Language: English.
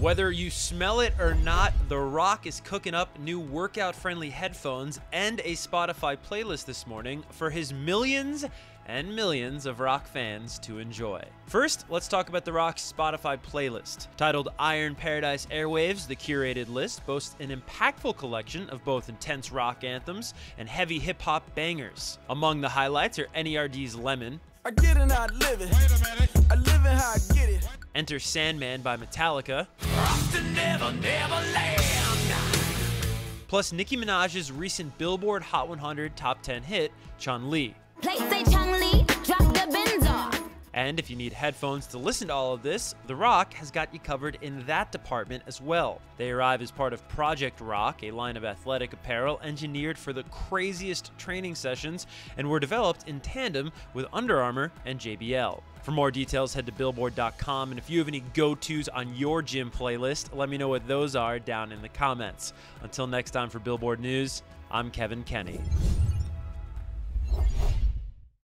Whether you smell it or not, The Rock is cooking up new workout friendly headphones and a Spotify playlist this morning for his millions and millions of rock fans to enjoy. First, let's talk about The Rock's Spotify playlist. Titled Iron Paradise Airwaves, the curated list boasts an impactful collection of both intense rock anthems and heavy hip hop bangers. Among the highlights are NERD's Lemon. I get it, I live it. Wait a minute. I live it how I get it. Enter Sandman by Metallica. Plus Nicki Minaj's recent Billboard Hot 100 Top 10 hit, Chun Li. And if you need headphones to listen to all of this, The Rock has got you covered in that department as well. They arrive as part of Project Rock, a line of athletic apparel engineered for the craziest training sessions and were developed in tandem with Under Armour and JBL. For more details, head to billboard.com. And if you have any go tos on your gym playlist, let me know what those are down in the comments. Until next time for Billboard News, I'm Kevan Kenney.